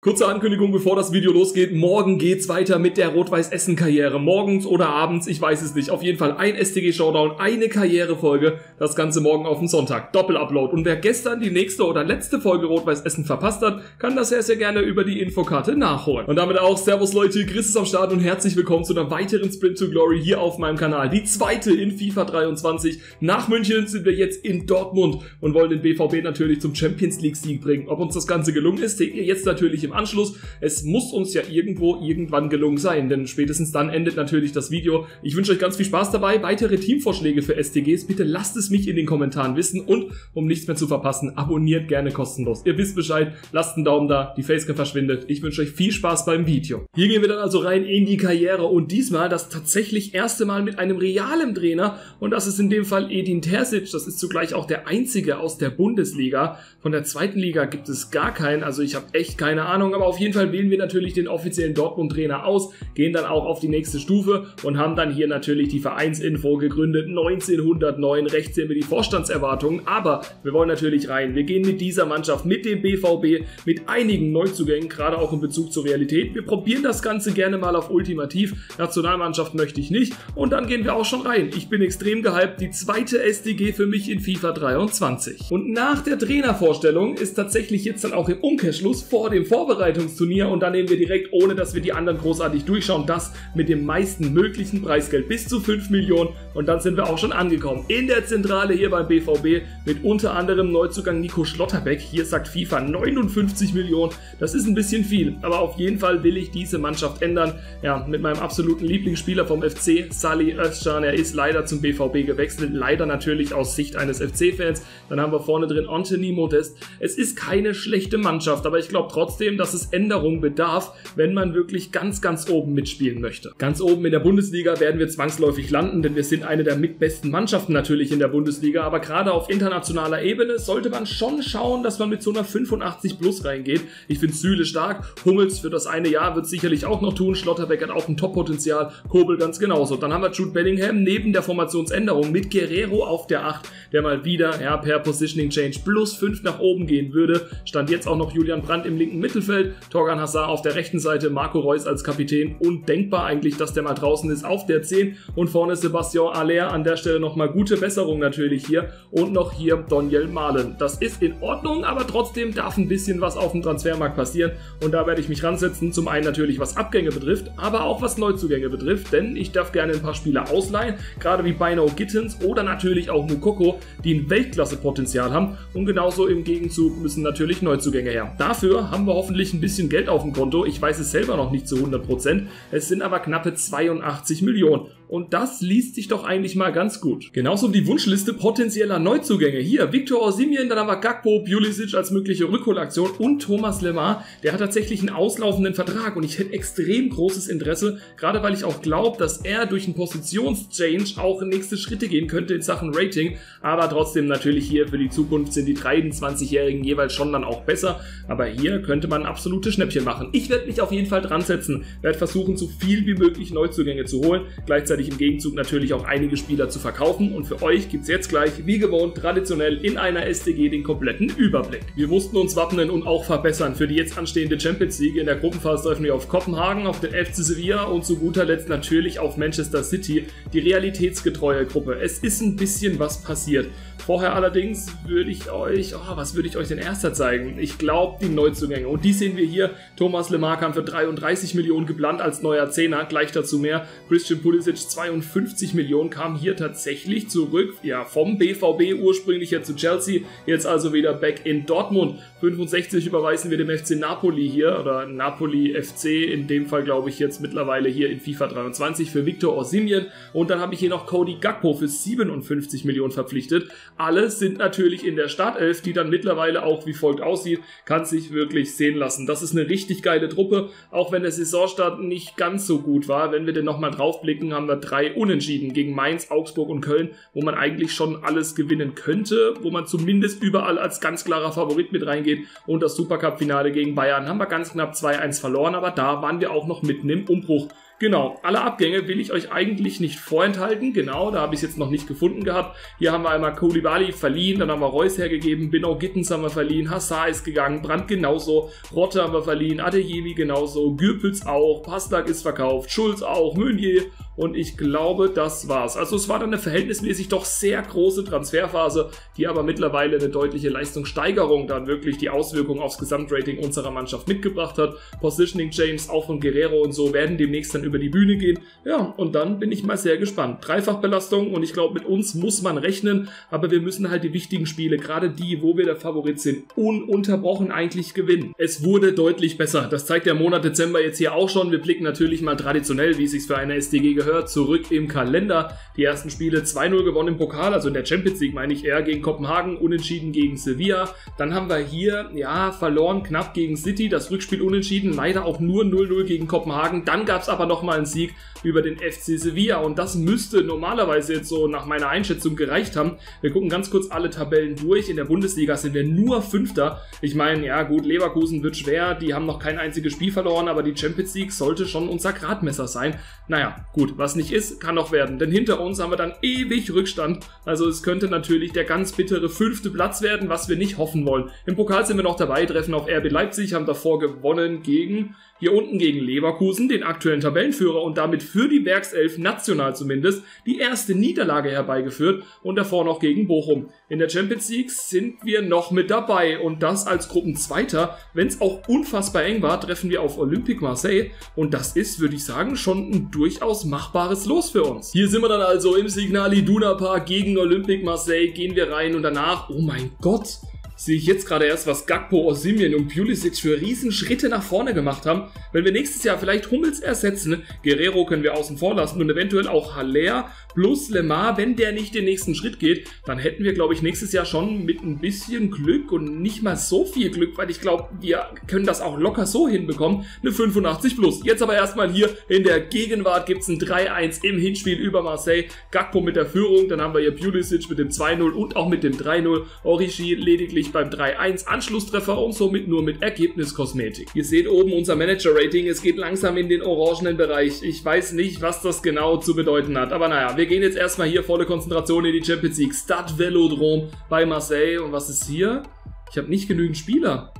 Kurze Ankündigung, bevor das Video losgeht. Morgen geht's weiter mit der Rot-Weiß-Essen-Karriere. Morgens oder abends, ich weiß es nicht. Auf jeden Fall ein STG-Showdown, eine Karrierefolge. Das Ganze morgen auf den Sonntag. Doppel-Upload. Und wer gestern die nächste oder letzte Folge Rot-Weiß-Essen verpasst hat, kann das sehr, sehr gerne über die Infokarte nachholen. Und damit auch Servus Leute, Chris ist am Start und herzlich willkommen zu einer weiteren Sprint to Glory hier auf meinem Kanal. Die zweite in FIFA 23. Nach München sind wir jetzt in Dortmund und wollen den BVB natürlich zum Champions League-Sieg bringen. Ob uns das Ganze gelungen ist, seht ihr jetzt natürlich im Anschluss. Es muss uns ja irgendwo irgendwann gelungen sein, denn spätestens dann endet natürlich das Video. Ich wünsche euch ganz viel Spaß dabei. Weitere Teamvorschläge für STGs, bitte lasst es mich in den Kommentaren wissen und um nichts mehr zu verpassen, abonniert gerne kostenlos. Ihr wisst Bescheid, lasst einen Daumen da, die Facecam verschwindet. Ich wünsche euch viel Spaß beim Video. Hier gehen wir dann also rein in die Karriere und diesmal das tatsächlich erste Mal mit einem realen Trainer und das ist in dem Fall Edin Terzic. Das ist zugleich auch der einzige aus der Bundesliga. Von der zweiten Liga gibt es gar keinen, also ich habe echt keine Ahnung, aber auf jeden Fall wählen wir natürlich den offiziellen Dortmund-Trainer aus, gehen dann auch auf die nächste Stufe und haben dann hier natürlich die Vereinsinfo gegründet 1909. Rechts sehen wir die Vorstandserwartungen, aber wir wollen natürlich rein. Wir gehen mit dieser Mannschaft, mit dem BVB, mit einigen Neuzugängen, gerade auch in Bezug zur Realität. Wir probieren das Ganze gerne mal auf Ultimativ. Nationalmannschaft möchte ich nicht und dann gehen wir auch schon rein. Ich bin extrem gehypt. Die zweite SDG für mich in FIFA 23. Und nach der Trainervorstellung ist tatsächlich jetzt dann auch im Umkehrschluss vor dem Vorbereitungsturnier und dann nehmen wir direkt, ohne dass wir die anderen großartig durchschauen, das mit dem meisten möglichen Preisgeld bis zu 5 Millionen und dann sind wir auch schon angekommen in der Zentrale hier beim BVB mit unter anderem Neuzugang Nico Schlotterbeck. Hier sagt FIFA 59 Millionen. Das ist ein bisschen viel, aber auf jeden Fall will ich diese Mannschaft ändern. Ja, mit meinem absoluten Lieblingsspieler vom FC, Sally Özcan. Er ist leider zum BVB gewechselt, leider natürlich aus Sicht eines FC-Fans. Dann haben wir vorne drin Anthony Modest. Es ist keine schlechte Mannschaft, aber ich glaube trotzdem, dass es Änderungen bedarf, wenn man wirklich ganz, ganz oben mitspielen möchte. Ganz oben in der Bundesliga werden wir zwangsläufig landen, denn wir sind eine der mitbesten Mannschaften natürlich in der Bundesliga, aber gerade auf internationaler Ebene sollte man schon schauen, dass man mit so einer 85 plus reingeht. Ich finde Süle stark, Hummels für das eine Jahr wird sicherlich auch noch tun, Schlotterbeck hat auch ein Top-Potenzial, Kobel ganz genauso. Dann haben wir Jude Bellingham neben der Formationsänderung mit Guerrero auf der 8, der mal wieder ja, per Positioning Change plus 5 nach oben gehen würde. Stand jetzt auch noch Julian Brandt im linken Mittelfeld, Torgan Hazard auf der rechten Seite, Marco Reus als Kapitän. Undenkbar eigentlich, dass der mal draußen ist auf der 10 und vorne Sebastian Aller an der Stelle nochmal gute Besserung natürlich hier und noch hier Daniel Malen. Das ist in Ordnung, aber trotzdem darf ein bisschen was auf dem Transfermarkt passieren und da werde ich mich ransetzen. Zum einen natürlich was Abgänge betrifft, aber auch was Neuzugänge betrifft, denn ich darf gerne ein paar Spieler ausleihen, gerade wie Bino Gittens oder natürlich auch Mukoko, die ein Weltklasse-Potenzial haben und genauso im Gegenzug müssen natürlich Neuzugänge her. Dafür haben wir hoffentlich ein bisschen Geld auf dem Konto. Ich weiß es selber noch nicht zu 100%. Es sind aber knappe 82 Millionen. Und das liest sich doch eigentlich mal ganz gut. Genauso die Wunschliste potenzieller Neuzugänge. Hier Victor Osimhen, dann haben wir Gakpo, Pulisic als mögliche Rückholaktion und Thomas Lemar. Der hat tatsächlich einen auslaufenden Vertrag und ich hätte extrem großes Interesse, gerade weil ich auch glaube, dass er durch einen Positionschange auch nächste Schritte gehen könnte in Sachen Rating. Aber trotzdem natürlich hier für die Zukunft sind die 23-Jährigen jeweils schon dann auch besser. Aber hier könnte man absolute Schnäppchen machen. Ich werde mich auf jeden Fall dran setzen, werde versuchen, so viel wie möglich Neuzugänge zu holen. Gleichzeitig gleichzeitig im Gegenzug natürlich auch einige Spieler zu verkaufen und für euch gibt es jetzt gleich, wie gewohnt, traditionell in einer STG den kompletten Überblick. Wir mussten uns wappnen und auch verbessern für die jetzt anstehende Champions League. In der Gruppenphase treffen wir auf Kopenhagen, auf den FC Sevilla und zu guter Letzt natürlich auf Manchester City, die realitätsgetreue Gruppe. Es ist ein bisschen was passiert. Vorher allerdings würde ich euch, oh, was würde ich euch denn erster zeigen? Ich glaube, die Neuzugänge. Und die sehen wir hier. Thomas Lemar kam für 33 Millionen geplant als neuer Zehner, gleich dazu mehr. Christian Pulisic 52 Millionen kam hier tatsächlich zurück, ja, vom BVB ursprünglich ja zu Chelsea, jetzt also wieder back in Dortmund. 65 überweisen wir dem FC Napoli hier, oder Napoli FC, in dem Fall glaube ich jetzt mittlerweile hier in FIFA 23 für Victor Osimhen. Und dann habe ich hier noch Cody Gakpo für 57 Millionen verpflichtet. Alle sind natürlich in der Startelf, die dann mittlerweile auch wie folgt aussieht, kann sich wirklich sehen lassen. Das ist eine richtig geile Truppe, auch wenn der Saisonstart nicht ganz so gut war. Wenn wir denn nochmal draufblicken, haben wir drei Unentschieden gegen Mainz, Augsburg und Köln, wo man eigentlich schon alles gewinnen könnte, wo man zumindest überall als ganz klarer Favorit mit reingeht. Und das Supercup-Finale gegen Bayern haben wir ganz knapp 2-1 verloren, aber da waren wir auch noch mitten im Umbruch. Genau, alle Abgänge will ich euch eigentlich nicht vorenthalten. Genau, da habe ich es jetzt noch nicht gefunden gehabt. Hier haben wir einmal Koulibaly verliehen, dann haben wir Reus hergegeben, Binau Gittens haben wir verliehen, Hassar ist gegangen, Brandt genauso, Rotte haben wir verliehen, Adeyemi genauso, Gürpels auch, Pastak ist verkauft, Schulz auch, Meunier und ich glaube, das war's. Also es war dann eine verhältnismäßig doch sehr große Transferphase, die aber mittlerweile eine deutliche Leistungssteigerung dann wirklich die Auswirkungen aufs Gesamtrating unserer Mannschaft mitgebracht hat. Positioning James, auch von Guerrero und so werden demnächst dann über die Bühne gehen. Ja, und dann bin ich mal sehr gespannt. Dreifachbelastung und ich glaube, mit uns muss man rechnen, aber wir müssen halt die wichtigen Spiele, gerade die, wo wir der Favorit sind, ununterbrochen eigentlich gewinnen. Es wurde deutlich besser. Das zeigt der Monat Dezember jetzt hier auch schon. Wir blicken natürlich mal traditionell, wie es sich für eine SDG gehört, zurück im Kalender. Die ersten Spiele 2-0 gewonnen im Pokal, also in der Champions League meine ich eher gegen Kopenhagen, unentschieden gegen Sevilla. Dann haben wir hier, ja, verloren knapp gegen City, das Rückspiel unentschieden, leider auch nur 0-0 gegen Kopenhagen. Dann gab es aber noch nochmal einen Sieg über den FC Sevilla und das müsste normalerweise jetzt so nach meiner Einschätzung gereicht haben. Wir gucken ganz kurz alle Tabellen durch. In der Bundesliga sind wir nur Fünfter. Ich meine, ja gut, Leverkusen wird schwer, die haben noch kein einziges Spiel verloren, aber die Champions League sollte schon unser Gradmesser sein. Naja, gut, was nicht ist, kann noch werden, denn hinter uns haben wir dann ewig Rückstand. Also es könnte natürlich der ganz bittere fünfte Platz werden, was wir nicht hoffen wollen. Im Pokal sind wir noch dabei, treffen auf RB Leipzig, haben davor gewonnen gegen hier unten gegen Leverkusen, den aktuellen Tabellenführer und damit für die Werkself national zumindest die erste Niederlage herbeigeführt und davor noch gegen Bochum. In der Champions League sind wir noch mit dabei und das als Gruppenzweiter. Wenn es auch unfassbar eng war, treffen wir auf Olympique Marseille und das ist, würde ich sagen, schon ein durchaus machbares Los für uns. Hier sind wir dann also im Signal Iduna Park gegen Olympique Marseille, gehen wir rein und danach, oh mein Gott, sehe ich jetzt gerade erst, was Gakpo, Osimien und Pulisic für Riesenschritte nach vorne gemacht haben. Wenn wir nächstes Jahr vielleicht Hummels ersetzen, Guerrero können wir außen vor lassen und eventuell auch Haller plus Lemar, wenn der nicht den nächsten Schritt geht, dann hätten wir, glaube ich, nächstes Jahr schon mit ein bisschen Glück und nicht mal so viel Glück, weil ich glaube, wir können das auch locker so hinbekommen, eine 85 plus. Jetzt aber erstmal hier in der Gegenwart gibt es ein 3-1 im Hinspiel über Marseille. Gakpo mit der Führung, dann haben wir hier Pulisic mit dem 2-0 und auch mit dem 3-0. Origi lediglich lediglich beim 3-1 Anschlusstreffer und somit nur mit Ergebniskosmetik. Ihr seht oben unser Manager-Rating, es geht langsam in den orangenen Bereich. Ich weiß nicht, was das genau zu bedeuten hat, aber naja, wir gehen jetzt erstmal hier volle Konzentration in die Champions League. Stade Velodrome bei Marseille und was ist hier? Ich habe nicht genügend Spieler.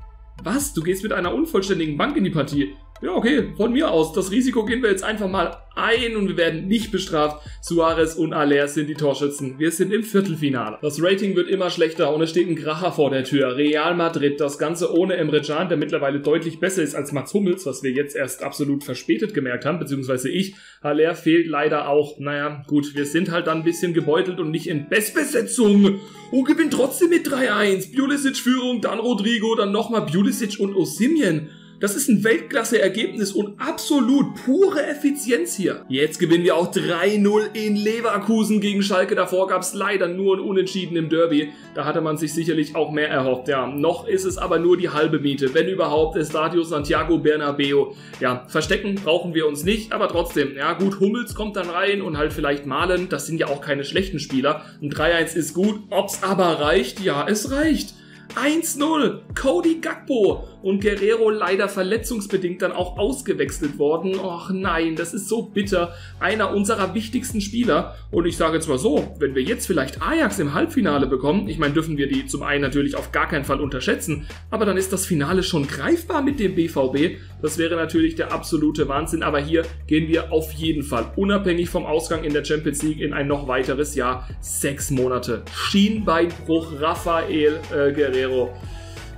Was? Du gehst mit einer unvollständigen Bank in die Partie? Ja, okay, von mir aus. Das Risiko gehen wir jetzt einfach mal ein und wir werden nicht bestraft. Suarez und Aller sind die Torschützen. Wir sind im Viertelfinale. Das Rating wird immer schlechter und es steht ein Kracher vor der Tür. Real Madrid, das Ganze ohne Emre Can, der mittlerweile deutlich besser ist als Mats Hummels, was wir jetzt erst absolut verspätet gemerkt haben, beziehungsweise ich. Aller fehlt leider auch. Naja, gut, wir sind halt dann ein bisschen gebeutelt und nicht in Bestbesetzung. Und gewinnt trotzdem mit 3-1. Pulisic Führung, dann Rodrigo, dann nochmal Pulisic und Osimien. Das ist ein Weltklasse-Ergebnis und absolut pure Effizienz hier. Jetzt gewinnen wir auch 3-0 in Leverkusen gegen Schalke. Davor gab es leider nur ein Unentschieden im Derby. Da hatte man sich sicherlich auch mehr erhofft. Ja, noch ist es aber nur die halbe Miete. Wenn überhaupt, Estadio Santiago Bernabeo. Ja, verstecken brauchen wir uns nicht, aber trotzdem. Ja, gut, Hummels kommt dann rein und halt vielleicht Malen. Das sind ja auch keine schlechten Spieler. Ein 3-1 ist gut. Ob's aber reicht? Ja, es reicht. 1-0. Cody Gakpo und Guerrero leider verletzungsbedingt dann auch ausgewechselt worden. Och nein, das ist so bitter. Einer unserer wichtigsten Spieler. Und ich sage jetzt mal so, wenn wir jetzt vielleicht Ajax im Halbfinale bekommen, ich meine, dürfen wir die zum einen natürlich auf gar keinen Fall unterschätzen, aber dann ist das Finale schon greifbar mit dem BVB. Das wäre natürlich der absolute Wahnsinn. Aber hier gehen wir auf jeden Fall unabhängig vom Ausgang in der Champions League in ein noch weiteres Jahr. Sechs Monate. Schienbeinbruch Rafael äh, Guerrero.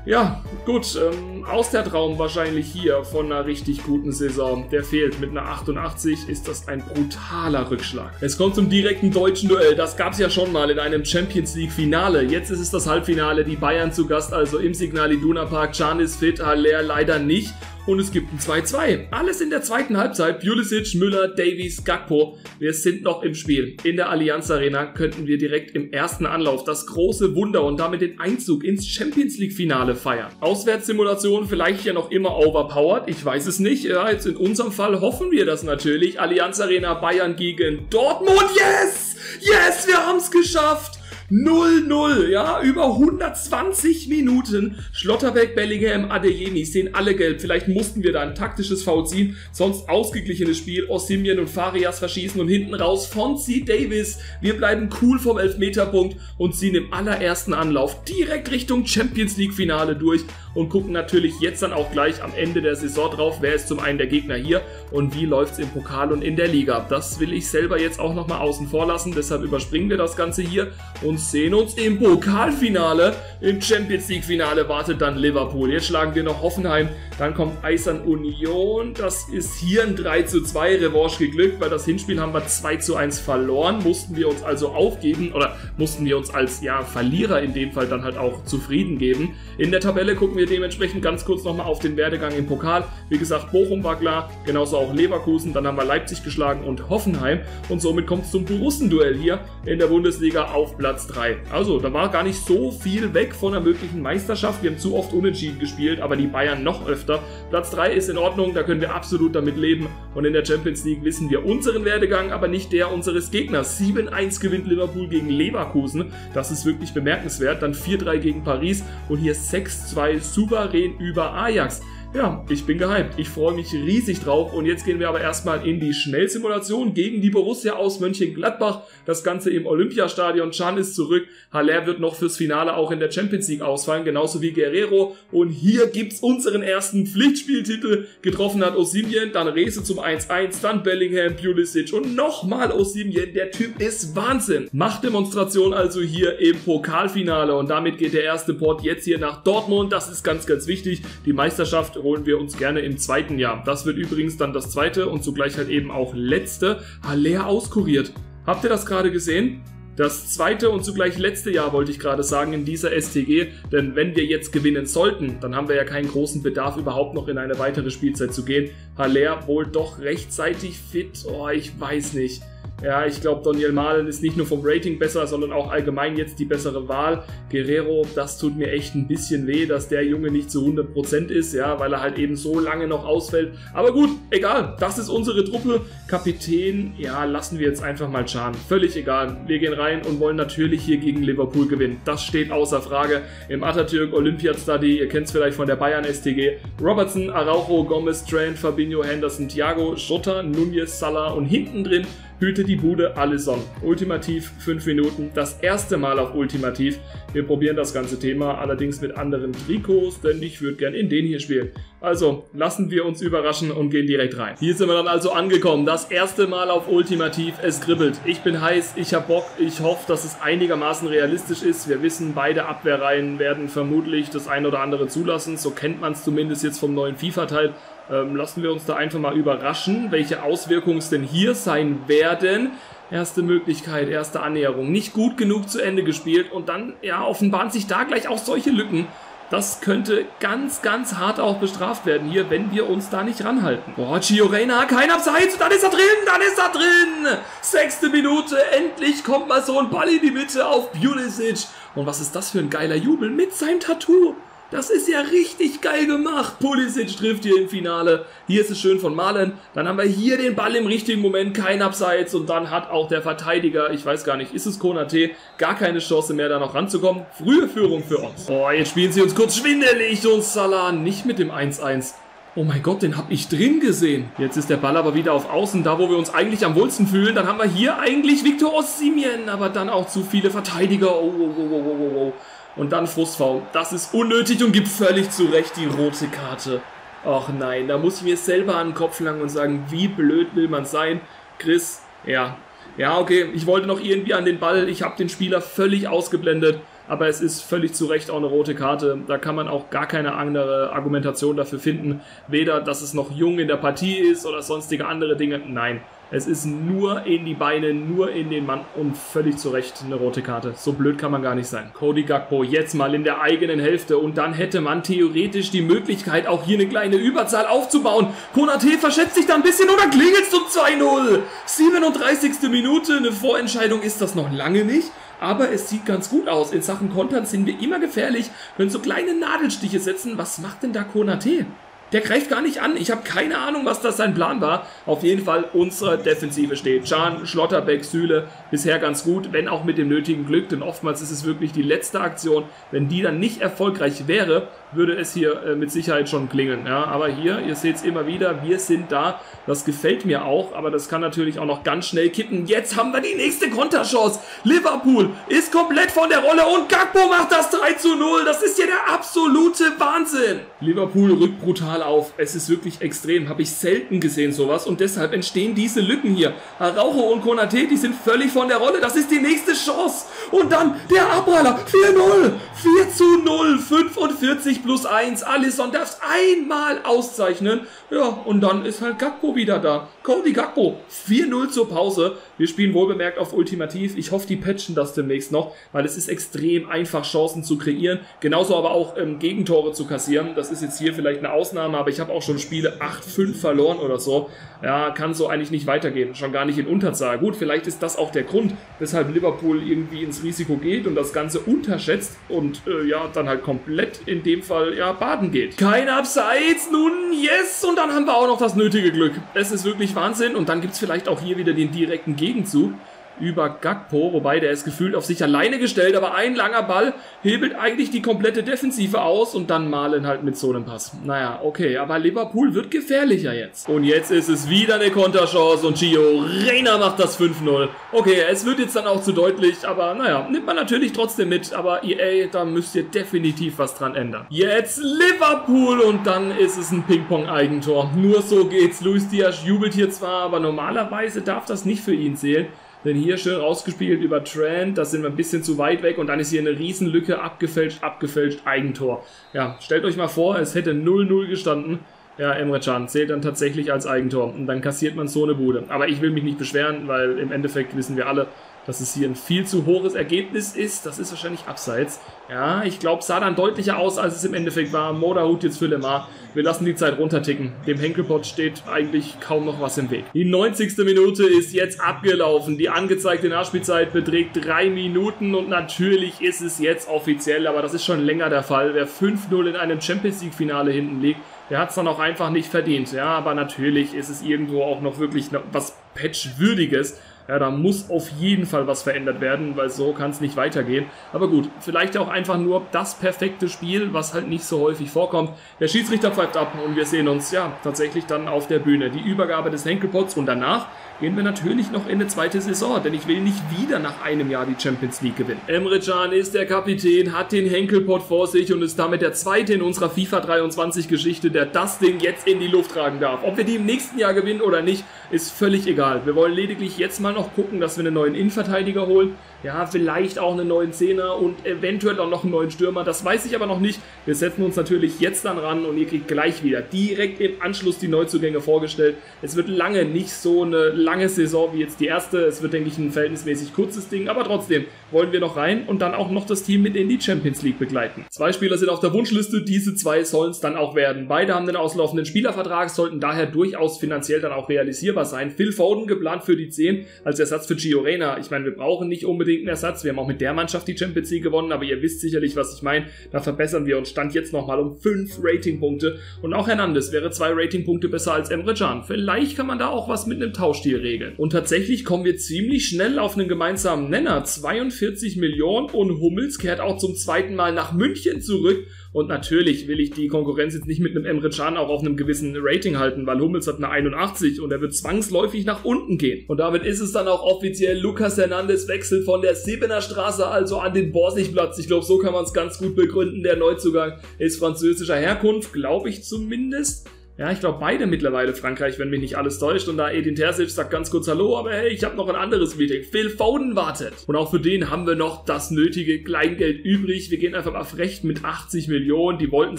Ja, gut, ähm, aus der Traum wahrscheinlich hier von einer richtig guten Saison. Der fehlt. Mit einer 88 ist das ein brutaler Rückschlag. Es kommt zum direkten deutschen Duell. Das gab es ja schon mal in einem Champions League Finale. Jetzt ist es das Halbfinale. Die Bayern zu Gast, also im Signal Iduna Park. Can ist fit, Haller leider nicht und es gibt ein 2-2. Alles in der zweiten Halbzeit. Pulisic, Müller, Davies, Gakpo. Wir sind noch im Spiel. In der Allianz Arena könnten wir direkt im ersten Anlauf das große Wunder und damit den Einzug ins Champions League Finale feiern. Auswärtssimulation vielleicht ja noch immer overpowered. Ich weiß es nicht. Ja, jetzt in unserem Fall hoffen wir das natürlich. Allianz Arena Bayern gegen Dortmund. Yes! Yes, wir haben es geschafft! 0-0, ja, über 120 Minuten. Schlotterbeck, Bellingham, Adeyemi sehen alle gelb. Vielleicht mussten wir da ein taktisches Foul ziehen. Sonst ausgeglichenes Spiel. Osimien und Farias verschießen und hinten raus Fonzie Davis. Wir bleiben cool vom Elfmeterpunkt und ziehen im allerersten Anlauf direkt Richtung Champions League Finale durch und gucken natürlich jetzt dann auch gleich am Ende der Saison drauf, wer ist zum einen der Gegner hier und wie läuft es im Pokal und in der Liga. Das will ich selber jetzt auch nochmal außen vor lassen, deshalb überspringen wir das Ganze hier und sehen uns im Pokalfinale. Im Champions League Finale wartet dann Liverpool. Jetzt schlagen wir noch Hoffenheim, dann kommt Eisern Union. Das ist hier ein 3 zu 2 Revanche geglückt, weil das Hinspiel haben wir 2 zu 1 verloren. Mussten wir uns also aufgeben oder mussten wir uns als ja, Verlierer in dem Fall dann halt auch zufrieden geben. In der Tabelle gucken wir dementsprechend ganz kurz nochmal auf den Werdegang im Pokal. Wie gesagt, Bochum war klar, genauso auch Leverkusen. Dann haben wir Leipzig geschlagen und Hoffenheim. Und somit kommt es zum Borussen-Duell hier in der Bundesliga auf Platz 3. Also, da war gar nicht so viel weg von einer möglichen Meisterschaft. Wir haben zu oft unentschieden gespielt, aber die Bayern noch öfter. Platz 3 ist in Ordnung, da können wir absolut damit leben. Und in der Champions League wissen wir unseren Werdegang, aber nicht der unseres Gegners. 7-1 gewinnt Liverpool gegen Leverkusen. Das ist wirklich bemerkenswert. Dann 4-3 gegen Paris und hier 6-2 souverän über Ajax. Ja, ich bin gehypt. Ich freue mich riesig drauf. Und jetzt gehen wir aber erstmal in die Schnellsimulation gegen die Borussia aus Mönchengladbach. Das Ganze im Olympiastadion. Chan ist zurück. Haller wird noch fürs Finale auch in der Champions League ausfallen, genauso wie Guerrero. Und hier gibt's unseren ersten Pflichtspieltitel. Getroffen hat Osimien, dann Rese zum 1-1, dann Bellingham, Pulisic und nochmal Osimien. Der Typ ist Wahnsinn. Machtdemonstration also hier im Pokalfinale. Und damit geht der erste Port jetzt hier nach Dortmund. Das ist ganz, ganz wichtig. Die Meisterschaft holen wir uns gerne im zweiten Jahr. Das wird übrigens dann das zweite und zugleich halt eben auch letzte Haller auskuriert. Habt ihr das gerade gesehen? Das zweite und zugleich letzte Jahr wollte ich gerade sagen in dieser STG, denn wenn wir jetzt gewinnen sollten, dann haben wir ja keinen großen Bedarf überhaupt noch in eine weitere Spielzeit zu gehen. Haller wohl doch rechtzeitig fit, oh, ich weiß nicht. Ja, ich glaube, Daniel Malen ist nicht nur vom Rating besser, sondern auch allgemein jetzt die bessere Wahl. Guerrero, das tut mir echt ein bisschen weh, dass der Junge nicht zu 100% ist, ja, weil er halt eben so lange noch ausfällt. Aber gut, egal, das ist unsere Truppe. Kapitän, ja, lassen wir jetzt einfach mal schaden. Völlig egal. Wir gehen rein und wollen natürlich hier gegen Liverpool gewinnen. Das steht außer Frage. Im Atatürk Olympiad Study, ihr kennt es vielleicht von der Bayern STG. Robertson, Araujo, Gomez, Trent, Fabinho, Henderson, Thiago, Schotter, Nunez, Salah und hinten drin hüte die Bude Alisson. Ultimativ 5 Minuten. Das erste Mal auf Ultimativ. Wir probieren das ganze Thema allerdings mit anderen Trikots, denn ich würde gern in den hier spielen. Also lassen wir uns überraschen und gehen direkt rein. Hier sind wir dann also angekommen. Das erste Mal auf Ultimativ. Es kribbelt. Ich bin heiß, ich hab Bock. Ich hoffe, dass es einigermaßen realistisch ist. Wir wissen, beide Abwehrreihen werden vermutlich das eine oder andere zulassen. So kennt man es zumindest jetzt vom neuen FIFA-Teil. Ähm, lassen wir uns da einfach mal überraschen, welche Auswirkungen es denn hier sein werden. Erste Möglichkeit, erste Annäherung. Nicht gut genug zu Ende gespielt und dann, ja, offenbaren sich da gleich auch solche Lücken. Das könnte ganz, ganz hart auch bestraft werden hier, wenn wir uns da nicht ranhalten. Boah, Gio Reyna, kein Abseits, dann ist er drin, dann ist er drin. Sechste Minute, endlich kommt mal so ein Ball in die Mitte auf Pulisic. Und was ist das für ein geiler Jubel mit seinem Tattoo. Das ist ja richtig geil gemacht. Pulisic trifft hier im Finale. Hier ist es schön von Malen. Dann haben wir hier den Ball im richtigen Moment, kein Abseits. Und dann hat auch der Verteidiger, ich weiß gar nicht, ist es Konate, gar keine Chance mehr, da noch ranzukommen. Frühe Führung für uns. Oh, jetzt spielen sie uns kurz schwindelig und Salah nicht mit dem 1-1. Oh mein Gott, den habe ich drin gesehen. Jetzt ist der Ball aber wieder auf Außen, da wo wir uns eigentlich am wohlsten fühlen. Dann haben wir hier eigentlich Victor Osimhen, aber dann auch zu viele Verteidiger. Oh, oh, oh, oh, oh, oh. Und dann Frustfaul. Das ist unnötig und gibt völlig zu Recht die rote Karte. Och nein, da muss ich mir selber an den Kopf langen und sagen, wie blöd will man sein? Chris, ja. Ja, okay, ich wollte noch irgendwie an den Ball. Ich habe den Spieler völlig ausgeblendet. Aber es ist völlig zu Recht auch eine rote Karte. Da kann man auch gar keine andere Argumentation dafür finden. Weder, dass es noch jung in der Partie ist oder sonstige andere Dinge. Nein, es ist nur in die Beine, nur in den Mann und völlig zu Recht eine rote Karte. So blöd kann man gar nicht sein. Cody Gakpo jetzt mal in der eigenen Hälfte und dann hätte man theoretisch die Möglichkeit, auch hier eine kleine Überzahl aufzubauen. Konate verschätzt sich da ein bisschen oder klingelt zum 2-0. 37. Minute, eine Vorentscheidung ist das noch lange nicht. Aber es sieht ganz gut aus. In Sachen Kontern sind wir immer gefährlich, können so kleine Nadelstiche setzen. Was macht denn da Konate? Der greift gar nicht an. Ich habe keine Ahnung, was das sein Plan war. Auf jeden Fall unsere Defensive steht. Can, Schlotterbeck, Süle bisher ganz gut, wenn auch mit dem nötigen Glück, denn oftmals ist es wirklich die letzte Aktion. Wenn die dann nicht erfolgreich wäre, würde es hier äh, mit Sicherheit schon klingeln. Ja, aber hier, ihr seht es immer wieder, wir sind da. Das gefällt mir auch, aber das kann natürlich auch noch ganz schnell kippen. Jetzt haben wir die nächste Konterchance. Liverpool ist komplett von der Rolle und Gakpo macht das 3 zu 0. Das ist ja der absolute Wahnsinn. Liverpool rückt brutal auf. Es ist wirklich extrem. Habe ich selten gesehen sowas und deshalb entstehen diese Lücken hier. Araujo und Konate, die sind völlig von der Rolle. Das ist die nächste Chance. Und dann der Abpraller. 4-0. 4 zu 0. 45 plus 1. Alisson darf einmal auszeichnen. Ja, und dann ist halt Gakpo wieder da. Cody Gakpo. 4-0 zur Pause. Wir spielen wohlbemerkt auf Ultimativ. Ich hoffe, die patchen das demnächst noch, weil es ist extrem einfach, Chancen zu kreieren. Genauso aber auch ähm, Gegentore zu kassieren. Das ist jetzt hier vielleicht eine Ausnahme, aber ich habe auch schon Spiele 8-5 verloren oder so. Ja, kann so eigentlich nicht weitergehen. Schon gar nicht in Unterzahl. Gut, vielleicht ist das auch der Grund, weshalb Liverpool irgendwie ins Risiko geht und das Ganze unterschätzt und äh, ja, dann halt komplett in dem Fall ja baden geht. Kein Abseits, nun yes! Und dann haben wir auch noch das nötige Glück. Es ist wirklich Wahnsinn und dann gibt es vielleicht auch hier wieder den direkten Gegenzug über Gakpo, wobei der ist gefühlt auf sich alleine gestellt, aber ein langer Ball hebelt eigentlich die komplette Defensive aus und dann Malen halt mit so einem Pass. Naja, okay, aber Liverpool wird gefährlicher jetzt. Und jetzt ist es wieder eine Konterchance und Gio Reyna macht das 5-0. Okay, es wird jetzt dann auch zu deutlich, aber naja, nimmt man natürlich trotzdem mit, aber EA, da müsst ihr definitiv was dran ändern. Jetzt Liverpool und dann ist es ein Ping-Pong-Eigentor. Nur so geht's. Luis Diaz jubelt hier zwar, aber normalerweise darf das nicht für ihn zählen. Denn hier schön rausgespielt über Trent, da sind wir ein bisschen zu weit weg und dann ist hier eine Riesenlücke, abgefälscht, abgefälscht, Eigentor. Ja, stellt euch mal vor, es hätte 0-0 gestanden. Ja, Emre Can zählt dann tatsächlich als Eigentor und dann kassiert man so eine Bude. Aber ich will mich nicht beschweren, weil im Endeffekt wissen wir alle, dass es hier ein viel zu hohes Ergebnis ist. Das ist wahrscheinlich abseits. Ja, ich glaube, sah dann deutlicher aus, als es im Endeffekt war. Moderhut jetzt für Lemar. Wir lassen die Zeit runterticken. Dem Henkelpot steht eigentlich kaum noch was im Weg. Die 90. Minute ist jetzt abgelaufen. Die angezeigte Nachspielzeit beträgt drei Minuten und natürlich ist es jetzt offiziell, aber das ist schon länger der Fall. Wer 5-0 in einem Champions League Finale hinten liegt, der hat es dann auch einfach nicht verdient. Ja, aber natürlich ist es irgendwo auch noch wirklich was Patch-würdiges ja, da muss auf jeden Fall was verändert werden, weil so kann es nicht weitergehen. Aber gut, vielleicht auch einfach nur das perfekte Spiel, was halt nicht so häufig vorkommt. Der Schiedsrichter pfeift ab und wir sehen uns ja tatsächlich dann auf der Bühne. Die Übergabe des Henkelpots und danach gehen wir natürlich noch in eine zweite Saison, denn ich will nicht wieder nach einem Jahr die Champions League gewinnen. Emre Can ist der Kapitän, hat den Henkelpot vor sich und ist damit der zweite in unserer FIFA 23 Geschichte, der das Ding jetzt in die Luft tragen darf. Ob wir die im nächsten Jahr gewinnen oder nicht, ist völlig egal. Wir wollen lediglich jetzt mal noch gucken, dass wir einen neuen Innenverteidiger holen. Ja, vielleicht auch einen neuen Zehner und eventuell auch noch einen neuen Stürmer. Das weiß ich aber noch nicht. Wir setzen uns natürlich jetzt dann ran und ihr kriegt gleich wieder direkt im Anschluss die Neuzugänge vorgestellt. Es wird lange nicht so eine lange Saison wie jetzt die erste. Es wird, denke ich, ein verhältnismäßig kurzes Ding, aber trotzdem wollen wir noch rein und dann auch noch das Team mit in die Champions League begleiten. Zwei Spieler sind auf der Wunschliste, diese zwei sollen es dann auch werden. Beide haben den auslaufenden Spielervertrag, sollten daher durchaus finanziell dann auch realisierbar sein. Phil Foden geplant für die 10 als Ersatz für Gio Reyna. Ich meine, wir brauchen nicht unbedingt einen Ersatz. Wir haben auch mit der Mannschaft die Champions League gewonnen, aber ihr wisst sicherlich, was ich meine. Da verbessern wir uns Stand jetzt nochmal um 5 Ratingpunkte. Und auch Hernandez wäre zwei Ratingpunkte besser als Emre Can. Vielleicht kann man da auch was mit einem Tauschstil regeln. Und tatsächlich kommen wir ziemlich schnell auf einen gemeinsamen Nenner. 42 Millionen und Hummels kehrt auch zum zweiten Mal nach München zurück. Und natürlich will ich die Konkurrenz jetzt nicht mit einem Emre Can auch auf einem gewissen Rating halten, weil Hummels hat eine 81 und er wird zwangsläufig nach unten gehen. Und damit ist es dann auch offiziell Lucas Hernandez Wechsel von der Siebener Straße also an den Borsigplatz. Ich glaube, so kann man es ganz gut begründen. Der Neuzugang ist französischer Herkunft, glaube ich zumindest. Ja, ich glaube beide mittlerweile Frankreich, wenn mich nicht alles täuscht. Und da Edin Terzic sagt ganz kurz Hallo, aber hey, ich habe noch ein anderes Meeting. Phil Foden wartet. Und auch für den haben wir noch das nötige Kleingeld übrig. Wir gehen einfach auf Recht mit 80 Millionen. Die wollten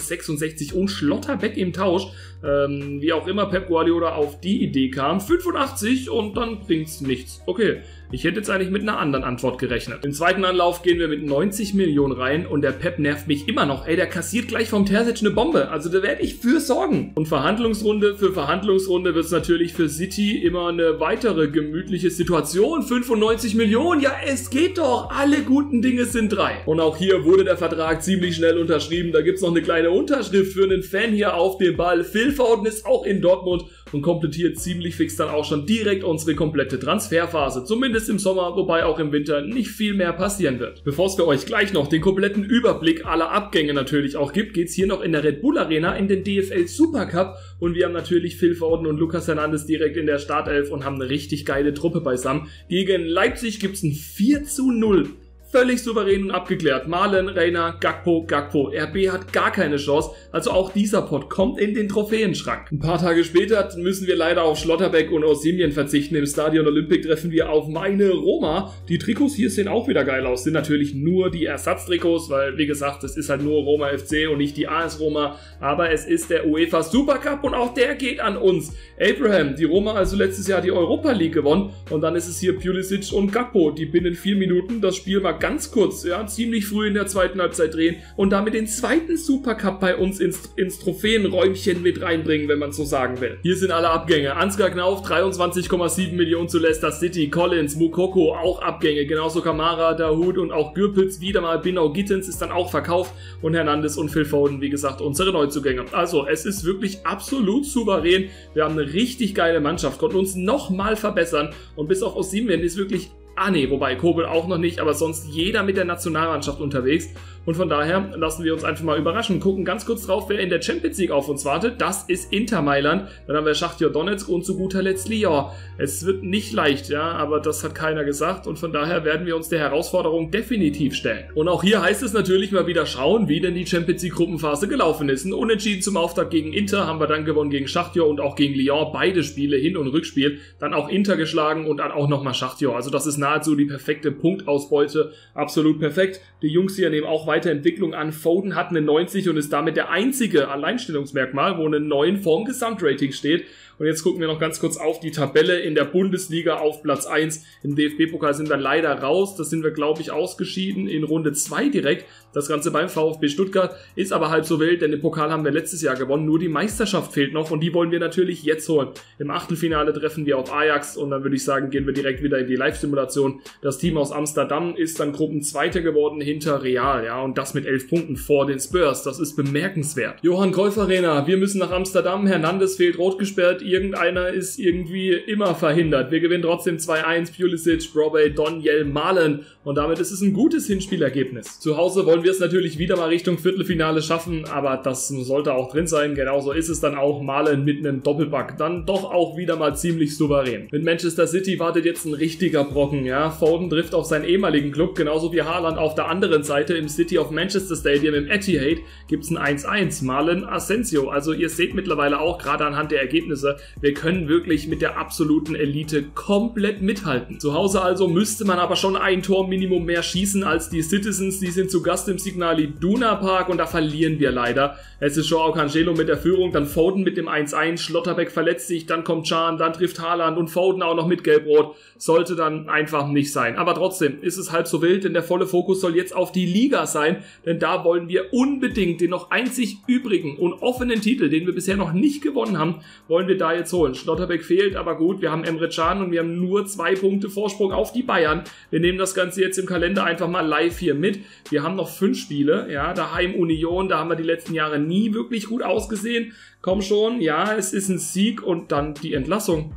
66 und Schlotterbeck im Tausch. Ähm, wie auch immer Pep Guardiola auf die Idee kam. 85 und dann bringt's nichts. Okay, ich hätte jetzt eigentlich mit einer anderen Antwort gerechnet. Im zweiten Anlauf gehen wir mit 90 Millionen rein und der Pep nervt mich immer noch. Ey, der kassiert gleich vom Terzic eine Bombe. Also da werde ich für sorgen. Und Verhandlungsrunde für Verhandlungsrunde wird es natürlich für City immer eine weitere gemütliche Situation. 95 Millionen, ja es geht doch, alle guten Dinge sind drei. Und auch hier wurde der Vertrag ziemlich schnell unterschrieben. Da gibt es noch eine kleine Unterschrift für einen Fan hier auf dem Ball. Phil Foden ist auch in Dortmund und komplettiert ziemlich fix dann auch schon direkt unsere komplette Transferphase. Zumindest im Sommer, wobei auch im Winter nicht viel mehr passieren wird. Bevor es für euch gleich noch den kompletten Überblick aller Abgänge natürlich auch gibt, geht's hier noch in der Red Bull Arena in den DFL Super Cup und wir haben natürlich Phil Foden und Lucas Hernandez direkt in der Startelf und haben eine richtig geile Truppe beisammen. Gegen Leipzig gibt's ein 4 zu 0 völlig souverän und abgeklärt. Malen, Reina, Gakpo, Gakpo. RB hat gar keine Chance. Also auch dieser Pot kommt in den Trophäenschrank. Ein paar Tage später müssen wir leider auf Schlotterbeck und Osimien verzichten. Im Stadion Olympic treffen wir auf meine Roma. Die Trikots hier sehen auch wieder geil aus. Sind natürlich nur die Ersatztrikots, weil wie gesagt, es ist halt nur Roma FC und nicht die AS Roma. Aber es ist der UEFA Supercup und auch der geht an uns. Abraham, die Roma also letztes Jahr die Europa League gewonnen und dann ist es hier Pulisic und Gakpo, die binnen vier Minuten das Spiel mal ganz kurz, ja, ziemlich früh in der zweiten Halbzeit drehen und damit den zweiten Supercup bei uns ins, ins Trophäenräumchen mit reinbringen, wenn man so sagen will. Hier sind alle Abgänge. Ansgar Knauf 23,7 Millionen zu Leicester City, Collins, Mukoko auch Abgänge, genauso Kamara, Dahut und auch Gürpitz, wieder mal Binau Gittens ist dann auch verkauft und Hernandez und Phil Foden, wie gesagt, unsere Neuzugänge. Also, es ist wirklich absolut souverän. Wir haben eine richtig geile Mannschaft, konnten uns nochmal verbessern und bis auf Osimhen ist wirklich Ah nee, wobei Kobel auch noch nicht, aber sonst jeder mit der Nationalmannschaft unterwegs. Und von daher lassen wir uns einfach mal überraschen. Gucken ganz kurz drauf, wer in der Champions League auf uns wartet. Das ist Inter Mailand. Dann haben wir Schachtja Donetsk und zu guter Letzt Lyon. Es wird nicht leicht, ja, aber das hat keiner gesagt. Und von daher werden wir uns der Herausforderung definitiv stellen. Und auch hier heißt es natürlich mal wieder schauen, wie denn die Champions League Gruppenphase gelaufen ist. Ein Unentschieden zum Auftakt gegen Inter haben wir dann gewonnen gegen Schachtja und auch gegen Lyon. Beide Spiele, Hin- und Rückspiel. Dann auch Inter geschlagen und dann auch nochmal Schachtja. Also das ist nahezu die perfekte Punktausbeute. Absolut perfekt. Die Jungs hier nehmen auch Weiterentwicklung an. Foden hat eine 90 und ist damit der einzige Alleinstellungsmerkmal, wo eine 9 vorm Gesamtrating steht. Und jetzt gucken wir noch ganz kurz auf die Tabelle in der Bundesliga auf Platz 1. Im DFB-Pokal sind wir leider raus. Das sind wir, glaube ich, ausgeschieden in Runde 2 direkt. Das Ganze beim VfB Stuttgart ist aber halb so wild, denn im Pokal haben wir letztes Jahr gewonnen. Nur die Meisterschaft fehlt noch und die wollen wir natürlich jetzt holen. Im Achtelfinale treffen wir auf Ajax und dann würde ich sagen, gehen wir direkt wieder in die Live-Simulation. Das Team aus Amsterdam ist dann Gruppenzweiter geworden hinter Real, ja, und das mit elf Punkten vor den Spurs. Das ist bemerkenswert. Johann Cruyff Arena, wir müssen nach Amsterdam. Hernandez fehlt rot gesperrt. Irgendeiner ist irgendwie immer verhindert. Wir gewinnen trotzdem 2-1. Pulisic, Broadway, Doniel, Malen und damit ist es ein gutes Hinspielergebnis. Zu Hause wollen wir es natürlich wieder mal Richtung Viertelfinale schaffen, aber das sollte auch drin sein. Genauso ist es dann auch Malen mit einem Doppelback. Dann doch auch wieder mal ziemlich souverän. Mit Manchester City wartet jetzt ein richtiger Brocken, ja. Foden trifft auf seinen ehemaligen Club, genauso wie Haaland auf der anderen Seite im City of Manchester Stadium im Etihad gibt es ein 1-1. Malen Asensio. Also ihr seht mittlerweile auch gerade anhand der Ergebnisse, wir können wirklich mit der absoluten Elite komplett mithalten. Zu Hause also müsste man aber schon ein Tor Minimum mehr schießen als die Citizens. Die sind zu Gast im Signal Iduna Park und da verlieren wir leider. Es ist Joao Cancelo mit der Führung, dann Foden mit dem 1-1, Schlotterbeck verletzt sich, dann kommt Chan, dann trifft Haaland und Foden auch noch mit Gelbrot. Sollte dann einfach nicht sein. Aber trotzdem ist es halb so wild, denn der volle Fokus soll jetzt auf die Liga sein, denn da wollen wir unbedingt den noch einzig übrigen und offenen Titel, den wir bisher noch nicht gewonnen haben, wollen wir da jetzt holen. Schlotterbeck fehlt, aber gut, wir haben Emre Can und wir haben nur zwei Punkte Vorsprung auf die Bayern. Wir nehmen das Ganze jetzt im Kalender einfach mal live hier mit. Wir haben noch fünf Spiele, ja, daheim Union, da haben wir die letzten Jahre nie wirklich gut ausgesehen. Komm schon, ja, es ist ein Sieg und dann die Entlassung.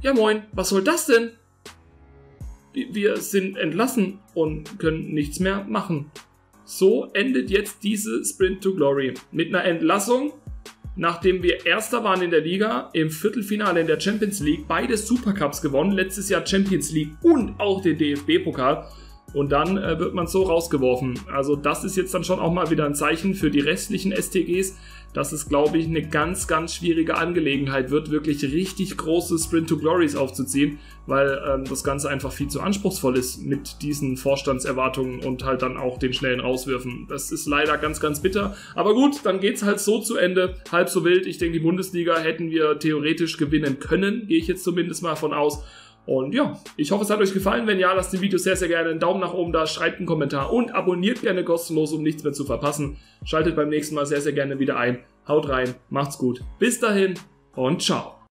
Ja moin, was soll das denn? Wir sind entlassen und können nichts mehr machen. So endet jetzt diese Sprint to Glory. Mit einer Entlassung, nachdem wir Erster waren in der Liga, im Viertelfinale in der Champions League, beide Supercups gewonnen, letztes Jahr Champions League und auch den DFB-Pokal. Und dann äh, wird man so rausgeworfen. Also das ist jetzt dann schon auch mal wieder ein Zeichen für die restlichen STGs, dass es, glaube ich, eine ganz, ganz schwierige Angelegenheit wird, wirklich richtig große Sprint to Glories aufzuziehen, weil ähm, das Ganze einfach viel zu anspruchsvoll ist mit diesen Vorstandserwartungen und halt dann auch den schnellen Rauswürfen. Das ist leider ganz, ganz bitter. Aber gut, dann geht's halt so zu Ende. Halb so wild. Ich denke, die Bundesliga hätten wir theoretisch gewinnen können, gehe ich jetzt zumindest mal von aus. Und ja, ich hoffe, es hat euch gefallen. Wenn ja, lasst dem Video sehr, sehr gerne einen Daumen nach oben da, schreibt einen Kommentar und abonniert gerne kostenlos, um nichts mehr zu verpassen. Schaltet beim nächsten Mal sehr, sehr gerne wieder ein. Haut rein, macht's gut. Bis dahin und ciao.